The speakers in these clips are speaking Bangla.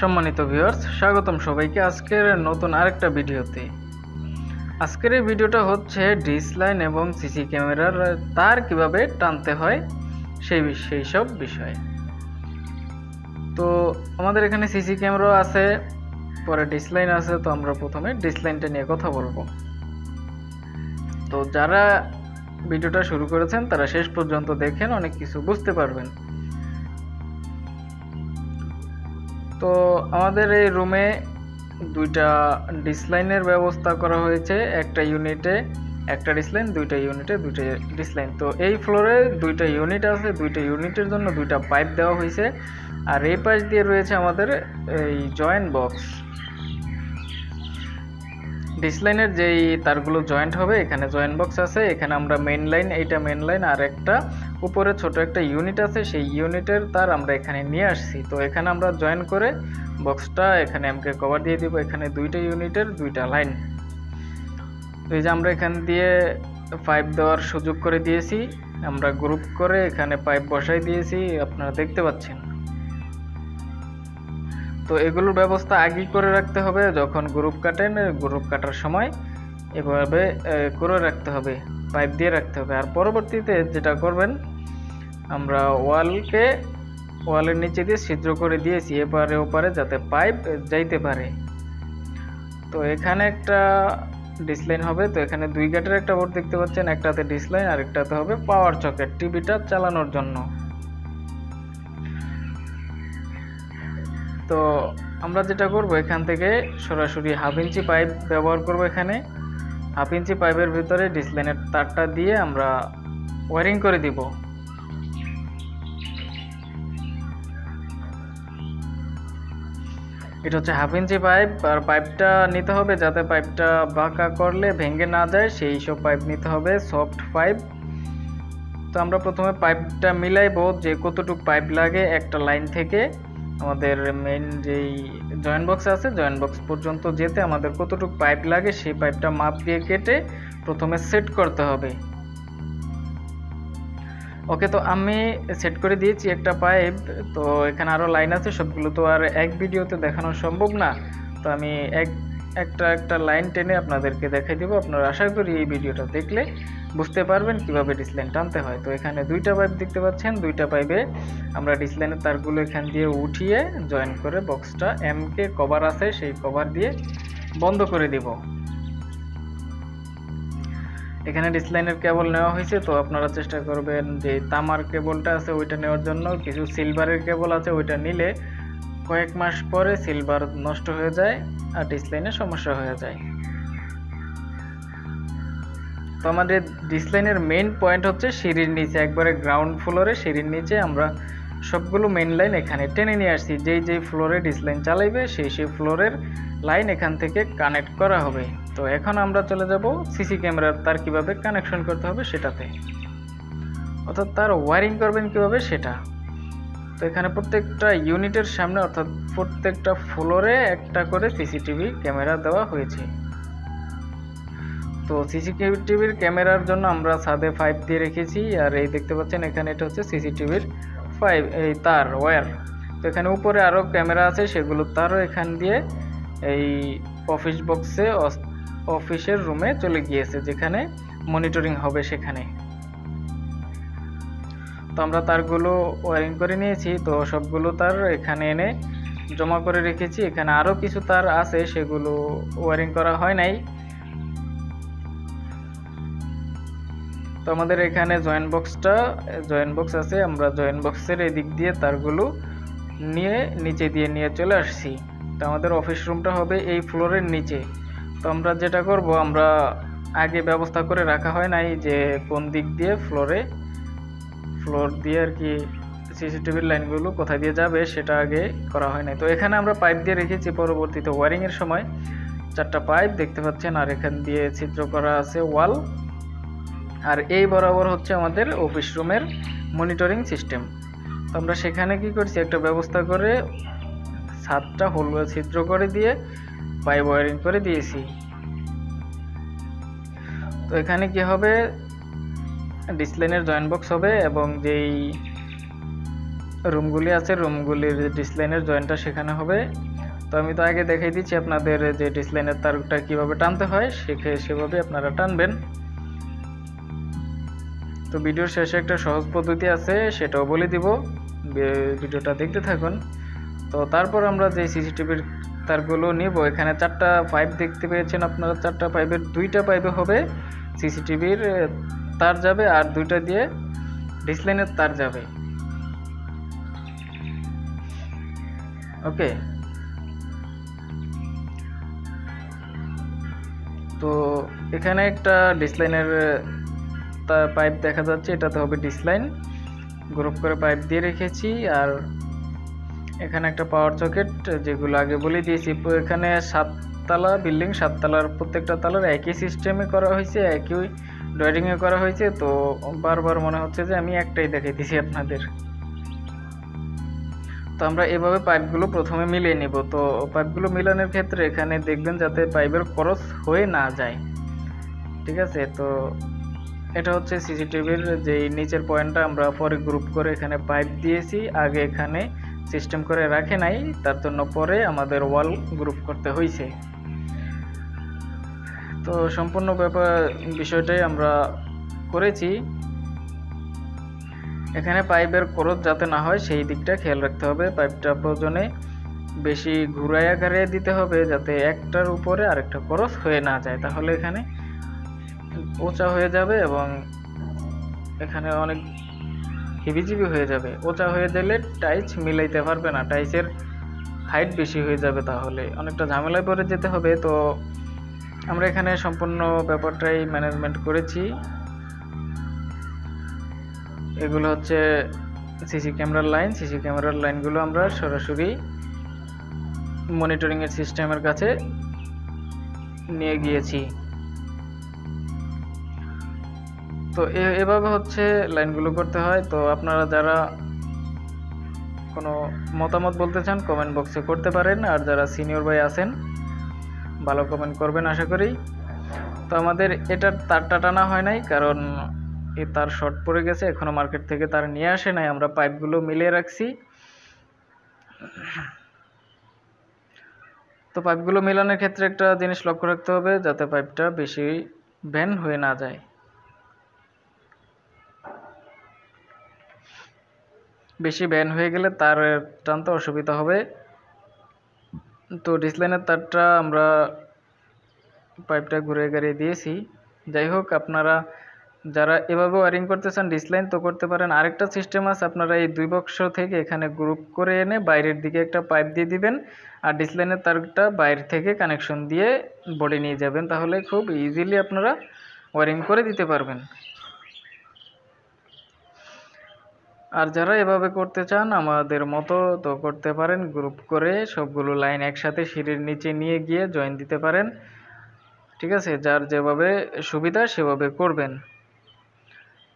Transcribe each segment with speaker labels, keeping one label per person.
Speaker 1: সম্মানিত ভিউয়ার্স স্বাগতম সবাইকে আজকের নতুন আরেকটা ভিডিওতে। আজকের এই ভিডিওটা হচ্ছে ডিস লাইন এবং সিসি ক্যামেরার তার কীভাবে টানতে হয়, সেই সেই সব বিষয়ে। তো আমাদের এখানে সিসি ক্যামেরাও আছে, পরে ডিস লাইন আছে, তো আমরা প্রথমে ডিস লাইনটা নিয়ে কথা বলব। তো যারা ভিডিওটা শুরু করেছেন, তারা শেষ পর্যন্ত দেখেন, অনেক কিছু বুঝতে পারবেন। তো আমাদের এই রুমে দুইটা ডিসলাইনের ব্যবস্থা করা হয়েছে। একটা ইউনিটে একটা ডিসলাইন দুইটা ইউনিটে দুইটা ডিসলাইন তো এই ফ্লোরে দুইটা ইউনিট আছে, দুইটা ইউনিটের জন্য দুইটা পাইপ দেওয়া হয়েছে। আর এই পাশ দিয়ে রয়েছে আমাদের এই জয়েন্ট বক্স ডিসলাইনের যেই তারগুলো জয়েন্ট হবে, এখানে জয়েন্ট বক্স আছে। এখানে আমরা মেন লাইন এইটা মেন লাইন আর একটা উপরে ছোট একটা ইউনিট আছে, সেই ইউনিটের তার আমরা এখানে নিয়ে আসছি। তো এখানে আমরা জয়েন করে বক্সটা এখানে এমকে কভার দিয়ে দিব। এখানে দুইটা ইউনিটের দুইটা লাইন তো এই যে আমরা এখান দিয়ে পাইপ দেওয়ার সুযোগ করে দিয়েছি। আমরা গ্রুপ করে এখানে পাইপ বসাই দিয়েছি, আপনারা দেখতে পাচ্ছেন। তো এগুলোর ব্যবস্থা আগেই করে রাখতে হবে। যখন গ্রুপ কাটেন গ্রুপ কাটার সময় এভাবে করে রাখতে হবে। পাইপ দিয়ে রাখতে হবে। আর পরবর্তীতে যেটা করবেন, আমরা ওয়ালকে, ওয়ালের নিচে দিয়ে ছিদ্র করে দিয়েছি, এপারে ওপারে যাতে পাইপ যাইতে পারে। তো এখানে একটা ডিসলাইন হবে, তো এখানে দুই গাটের একটা বোর্ড দেখতে পাচ্ছেন, একটাতে ডিসলাইন আর একটাতে হবে পাওয়ার চকেট টিভিটা চালানোর জন্য। তো আমরা যেটা করব, এখান থেকে সরাসরি হাফ ইঞ্চি পাইপ ব্যবহার করব এখানে। হাফ ইঞ্চি পাইপের ভিতরে ডিসলাইনের তারটা দিয়ে আমরা ওয়ারিং করে দিব। এটা হচ্ছে হাফ ইঞ্চি পাইপ, আর পাইপটা নিতে হবে যাতে পাইপটা বাঁকা করলে ভেঙে না যায়, সেই সব পাইপ নিতে হবে, সফট পাইপ। তো আমরা প্রথমে পাইপটা মিলাইবো, যে কতটুক পাইপ লাগে একটা লাইন থেকে। আমাদের মেইন যেই জয়েন্ট বক্স আছে। জয়েন্ট বক্স পর্যন্ত যেতে আমাদের কতটুকু পাইপ লাগে সেই পাইপটা মাপ দিয়ে কেটে প্রথমে সেট করতে হবে। ওকে তো আমি সেট করে দিয়েছি একটা পাইপ তো এখানে আরও লাইন আছে, সবগুলো তো আর এক ভিডিওতে দেখানো সম্ভব না। তো আমি এক একটা একটা লাইন টেনে আপনাদেরকে দেখাই দিব। আপনারা আশা করি এই ভিডিওটা দেখলে বুঝতে পারবেন কীভাবে ডিসলাইন টানতে হয়। তো এখানে দুইটা পাইপ দেখতে পাচ্ছেন। দুইটা পাইপে আমরা ডিসলাইনের তারগুলো এখান দিয়ে উঠিয়ে জয়েন করে বক্সটা এমকে কভার আছে, সেই কভার দিয়ে বন্ধ করে দিব। এখানে ডিসলাইনের কেবল নেওয়া হয়েছে। তো আপনারা চেষ্টা করবেন যে তামার কেবলটা আছে ওইটা নেওয়ার জন্য, কিছু সিলভারের কেবল আছে, ওইটা নিলে কয়েক মাস পরে সিলভার নষ্ট হয়ে যায় আর ডিসলাইনে সমস্যা হয়ে যায়। তো আমাদের ডিসলাইনের মেইন পয়েন্ট হচ্ছে সিঁড়ির নিচে, একবারে গ্রাউন্ড ফ্লোরে সিঁড়ির নিচে আমরা সবগুলো মেইন লাইন এখানে টেনে নিয়ে আসছি। যেই যেই ফ্লোরে ডিসলাইন চালাইবে, সেই সেই ফ্লোরের লাইন এখান থেকে কানেক্ট করা হবে। তো এখন আমরা চলে যাব সিসি ক্যামেরার তার কীভাবে কানেকশন করতে হবে সেটাতে। অর্থাৎ তার ওয়ারিং করবেন কীভাবে সেটা। তো এখানে প্রত্যেকটা ইউনিটের সামনে অর্থাৎ প্রত্যেকটা ফ্লোরে একটা করে সিসিটিভি ক্যামেরা দেওয়া হয়েছে। তো সিসিটিভির ক্যামেরার জন্য আমরা ছাদে ফাইভ দিয়ে রেখেছি আর এই দেখতে পাচ্ছেন এখানে এটা হচ্ছে সিসিটিভির ফাইভ এই তার, ওয়্যার। তো এখানে উপরে আরও ক্যামেরা আছে, সেগুলো তারও এখান দিয়ে এই অফিস বক্সে অফিসের রুমে চলে গিয়েছে, যেখানে মনিটরিং হবে সেখানে। তো আমরা তারগুলো ওয়ারিং করে নিয়েছি, তো সবগুলো তার এখানে এনে জমা করে রেখেছি। এখানে আরও কিছু তার আছে, সেগুলো ওয়ারিং করা হয় নাই। তো আমাদের এখানে জয়েন্ট বক্সটা জয়েন্ট বক্স আছে, আমরা জয়েন্ট বক্সের এদিক দিয়ে তারগুলো নিয়ে, নিচে দিয়ে নিয়ে চলে আসছি। তো আমাদের অফিস রুমটা হবে এই ফ্লোরের নিচে। তো আমরা যেটা করব, আমরা আগে ব্যবস্থা করে রাখা হয় নাই যে কোন দিক দিয়ে ফ্লোরে ফ্লোর দিয়ে আর কি সিসিটিভির লাইনগুলো কোথায় দিয়ে যাবে সেটা আগে করা হয় নাই। তো এখানে আমরা পাইপ দিয়ে রেখেছি পরবর্তীতে ওয়ারিংয়ের সময়। চারটা পাইপ দেখতে পাচ্ছেন, আর এখান দিয়ে ছিদ্র করা আছে ওয়াল আর এই বরাবর হচ্ছে আমাদের অফিস রুমের মনিটরিং সিস্টেম তো আমরা সেখানে কি করছি, একটা ব্যবস্থা করে ছাদটা হোল ছিদ্র করে দিয়ে পাইপ ওয়ারিং করে দিয়েছি। তো এখানে কি হবে? ডিসলাইনের জয়েন্ট বক্স হবে এবং যেই রুমগুলি আছে রুমগুলির ডিসলাইনের জয়েন্টটা সেখানে হবে। তো আমি তো আগে দেখাই দিচ্ছি আপনাদের যে ডিসলাইনের তারটা কীভাবে টানতে হয়, সেখে সেভাবে আপনারা টানবেন। তো ভিডিওর শেষে একটা সহজ পদ্ধতি আছে, সেটাও বলে দিব। ভিডিওটা দেখতে থাকুন। তো তারপর আমরা যে সিসিটিভির তারগুলো নিব, এখানে চারটা পাইপ দেখতে পেয়েছেন আপনারা, চারটা পাইপের দুইটা পাইপে হবে। সিসিটিভির তার যাবে আর দুইটা দিয়ে ডিসলাইনের তার যাবে। ওকে তো এখানে একটা ডিসলাইনের তার পাইপ দেখা যাচ্ছে, এটাতে হবে ডিসলাইন গ্রুপ করে পাইপ দিয়ে রেখেছি আর এখানে একটা পাওয়ার সকেট যেগুলো আগে বলে দিয়েছি এখানে সাততলা বিল্ডিং সাততলার প্রত্যেকটা তলার একই সিস্টেমে করা হয়েছে, একই ড্রয়িংয়ে করা হয়েছে, তো বারবার মনে হচ্ছে যে আমি একটাই দেখাইতেছি আপনাদের। তো আমরা এভাবে পাইপগুলো প্রথমে মিলিয়ে নিব। তো পাইপগুলো মিলানোর ক্ষেত্রে এখানে দেখবেন যাতে পাইপের খরচ হয়ে না যায়। ঠিক আছে? তো এটা হচ্ছে সিসিটিভির যে নিচের পয়েন্টটা আমরা পরে গ্রুপ করে এখানে পাইপ দিয়েছি। আগে এখানে সিস্টেম করে রাখে নাই, তার জন্য পরে আমাদের ওয়াল গ্রুপ করতে হয়েছে তো সম্পূর্ণ ব্যাপার, বিষয়টাই আমরা করেছি। এখানে পাইপের খরচ যাতে না হয়, সেই দিকটা খেয়াল রাখতে হবে। পাইপটা প্রয়োজনে বেশি ঘুরাই আকারে দিতে হবে, যাতে একটার উপরে আরেকটা খরচ হয়ে না যায়। তাহলে এখানে ওচা হয়ে যাবে এবং এখানে অনেক হিবিজিবি হয়ে যাবে। ওচা হয়ে গেলে টাইচ মিলাইতে পারবে না। টাইচের হাইট বেশি হয়ে যাবে তাহলে। অনেকটা ঝামেলায় পড়ে যেতে হবে। তো আমরা এখানে সম্পূর্ণ ব্যাপারটাই ম্যানেজমেন্ট করেছি। এগুলো হচ্ছে সিসি ক্যামেরার লাইন সিসি ক্যামেরার লাইনগুলো আমরা সরাসরি মনিটরিংয়ের সিস্টেমের কাছে নিয়ে গিয়েছি। তো এভাবে হচ্ছে লাইনগুলো করতে হয়। তো আপনারা যারা কোনো মতামত বলতে চান কমেন্ট বক্সে করতে পারেন। আর যারা সিনিয়র ভাই আছেন ভালো কমেন্ট করবেন, আশা করি। তো আমাদের এটার তারটা টানা হয় নাই, কারণ এ তার শর্ট পড়ে গেছে, এখনও মার্কেট থেকে তার নিয়ে আসে নাই, আমরা পাইপগুলো মিলিয়ে রাখছি। তো পাইপগুলো মেলানোর ক্ষেত্রে একটা জিনিস লক্ষ্য রাখতে হবে, যাতে পাইপটা বেশি ভ্যান হয়ে না যায়। বেশি ভ্যান হয়ে গেলে তার টানতে অসুবিধা হবে। তো ডিসলাইনের তারটা আমরা পাইপটা ঘুরে গাড়িয়ে দিয়েছি। যাই হোক, আপনারা যারা এভাবে ওয়ারিং করতে চান ডিসলাইন তো করতে পারেন। আরেকটা সিস্টেম আছে, আপনারা এই দুই বক্স থেকে এখানে গ্রুপ করে এনে বাইরের দিকে একটা পাইপ দিয়ে দিবেন আর ডিসলাইনের তারটা বাইরে থেকে কানেকশন দিয়ে বডি নিয়ে যাবেন। তাহলে খুব ইজিলি আপনারা ওয়ারিং করে দিতে পারবেন। আর যারা এভাবে করতে চান, আমাদের মতো তো করতে পারেন। গ্রুপ করে সবগুলো লাইন একসাথে সিঁড়ির নিচে নিয়ে গিয়ে জয়েন দিতে পারেন। ঠিক আছে? যার যেভাবে সুবিধা সেভাবে করবেন।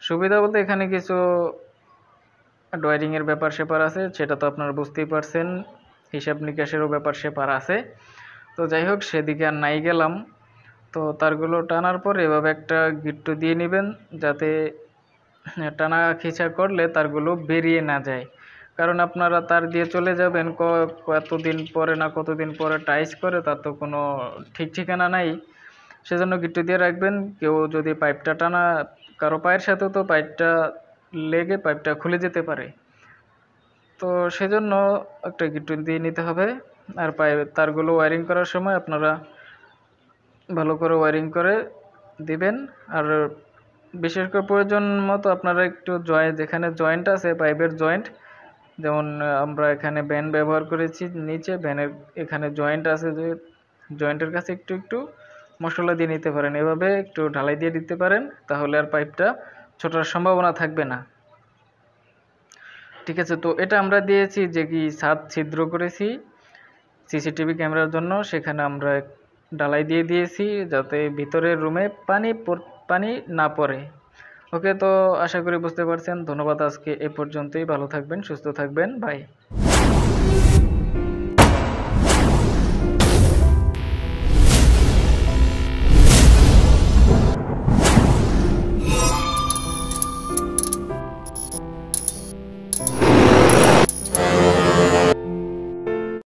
Speaker 1: সুবিধা বলতে এখানে কিছু ডয়ারিংয়ের ব্যাপার সেপার আছে, সেটা তো আপনারা বুঝতেই পারছেন। হিসাব নিকাশেরও ব্যাপার সেপার আছে। তো যাই হোক, সেদিকে আর নাই গেলাম। তো তারগুলো টানার পর এভাবে একটা গিট্টু দিয়ে নেবেন, যাতে টানা খিচা করলে তারগুলো বেরিয়ে না যায়। কারণ আপনারা তার দিয়ে চলে যাবেন কতদিন পরে না কতদিন পরে টাইস করে, তার তো কোনো ঠিক ঠিকানা নাই। সেজন্য গিট্টু দিয়ে রাখবেন, কেউ যদি পাইপটা টানা, কারও পায়ের সাথে তো পাইপটা লেগে পাইপটা খুলে যেতে পারে। তো সেজন্য একটা গিট্টু দিয়ে নিতে হবে। আর পাইপ তারগুলো ওয়ারিং করার সময় আপনারা ভালো করে ওয়ারিং করে দিবেন। আর বিশেষ করে প্রয়োজন মতো আপনারা একটু জয়েন্ট যেখানে জয়েন্ট আছে পাইপের জয়েন্ট যেমন আমরা এখানে ব্যান ব্যবহার করেছি, নিচে ব্যানের এখানে জয়েন্ট আছে যে জয়েন্টের কাছে একটু একটু মশলা দিয়ে নিতে পারেন। এভাবে একটু ঢালাই দিয়ে দিতে পারেন, তাহলে আর পাইপটা ছোটার সম্ভাবনা থাকবে না। ঠিক আছে, তো এটা আমরা দিয়েছি যে কি ছাদ ছিদ্র করেছি সিসিটিভি ক্যামেরার জন্য, সেখানে আমরা ঢালাই দিয়ে দিয়েছি, যাতে ভিতরের রুমে পানি পানি না পড়ে। ওকে তো আশা করি বুঝতে পারছেন। ধন্যবাদ আজকে এ পর্যন্তই। ভালো থাকবেন, সুস্থ থাকবেন। বাই